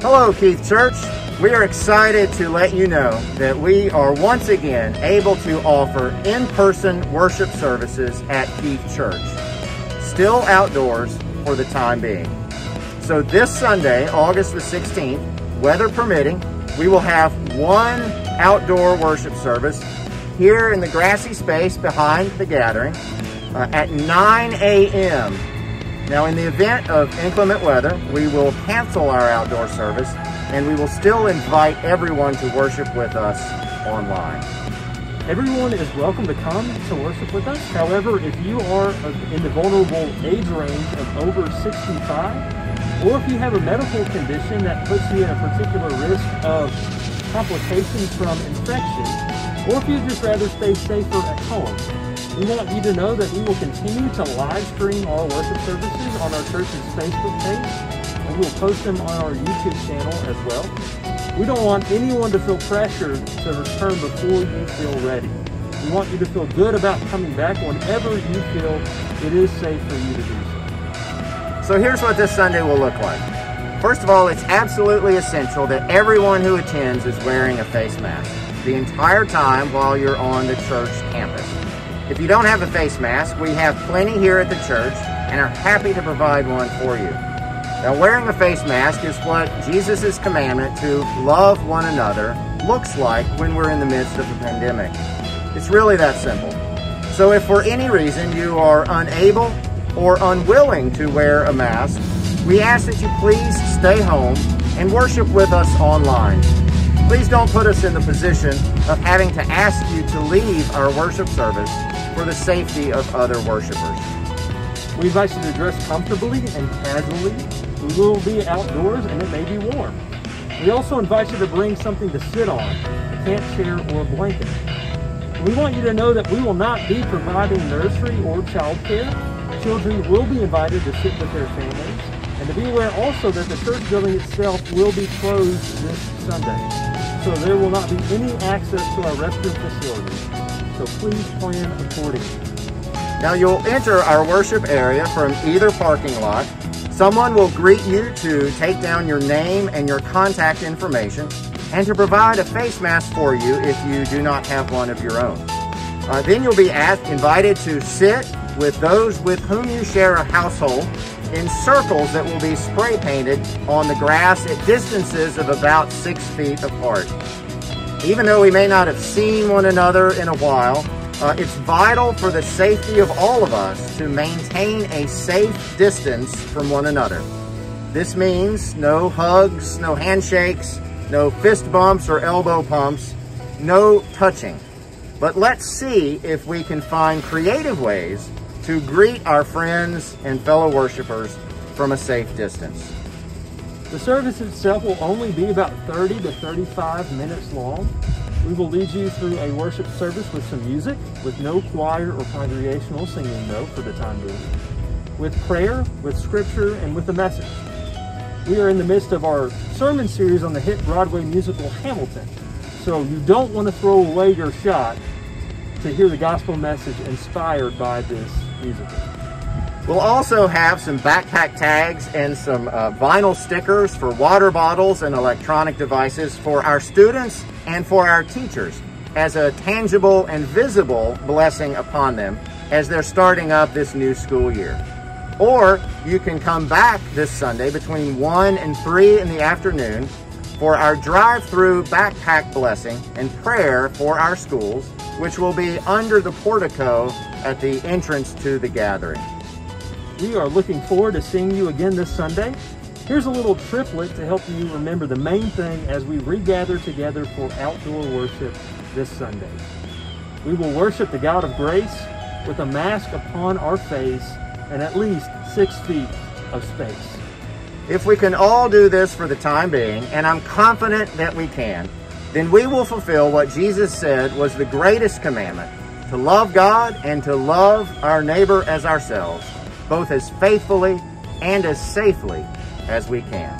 Hello, Keith Church. We are excited to let you know that we are once again able to offer in-person worship services at Keith Church. Still outdoors for the time being. So this Sunday, August the 16th, weather permitting, we will have one outdoor worship service here in the grassy space behind the gathering uh, at 9 a.m. Now, in the event of inclement weather, we will cancel our outdoor service and we will still invite everyone to worship with us online. Everyone is welcome to come to worship with us. However, if you are in the vulnerable age range of over 65, or if you have a medical condition that puts you in a particular risk of complications from infection, or if you'd just rather stay safer at home. We want you to know that we will continue to live stream our worship services on our church's Facebook page, and we'll post them on our YouTube channel as well. We don't want anyone to feel pressured to return before you feel ready. We want you to feel good about coming back whenever you feel it is safe for you to do so. So here's what this Sunday will look like. First of all, it's absolutely essential that everyone who attends is wearing a face mask the entire time while you're on the church campus. If you don't have a face mask, we have plenty here at the church and are happy to provide one for you. Now, wearing a face mask is what Jesus' commandment to love one another looks like when we're in the midst of a pandemic. It's really that simple. So if for any reason you are unable or unwilling to wear a mask, we ask that you please stay home and worship with us online. Please don't put us in the position of having to ask you to leave our worship service for the safety of other worshipers. We invite you to dress comfortably and casually. We will be outdoors and it may be warm. We also invite you to bring something to sit on, a camp chair or a blanket. We want you to know that we will not be providing nursery or childcare. Children will be invited to sit with their families. And to be aware also that the church building itself will be closed this Sunday so there will not be any access to our restroom facilities. So please plan accordingly. Now you'll enter our worship area from either parking lot. Someone will greet you to take down your name and your contact information and to provide a face mask for you if you do not have one of your own. Uh, then you'll be asked, invited to sit with those with whom you share a household in circles that will be spray painted on the grass at distances of about six feet apart. Even though we may not have seen one another in a while, uh, it's vital for the safety of all of us to maintain a safe distance from one another. This means no hugs, no handshakes, no fist bumps or elbow pumps, no touching. But let's see if we can find creative ways to greet our friends and fellow worshipers from a safe distance. The service itself will only be about 30 to 35 minutes long. We will lead you through a worship service with some music, with no choir or congregational singing though for the time being, with prayer, with scripture, and with a message. We are in the midst of our sermon series on the hit Broadway musical Hamilton, so you don't want to throw away your shot to hear the gospel message inspired by this musical. We'll also have some backpack tags and some uh, vinyl stickers for water bottles and electronic devices for our students and for our teachers as a tangible and visible blessing upon them as they're starting up this new school year. Or you can come back this Sunday between 1 and 3 in the afternoon for our drive-through backpack blessing and prayer for our schools, which will be under the portico at the entrance to the gathering. We are looking forward to seeing you again this Sunday. Here's a little triplet to help you remember the main thing as we regather together for outdoor worship this Sunday. We will worship the God of grace with a mask upon our face and at least six feet of space. If we can all do this for the time being, and I'm confident that we can, then we will fulfill what Jesus said was the greatest commandment, to love God and to love our neighbor as ourselves, both as faithfully and as safely as we can.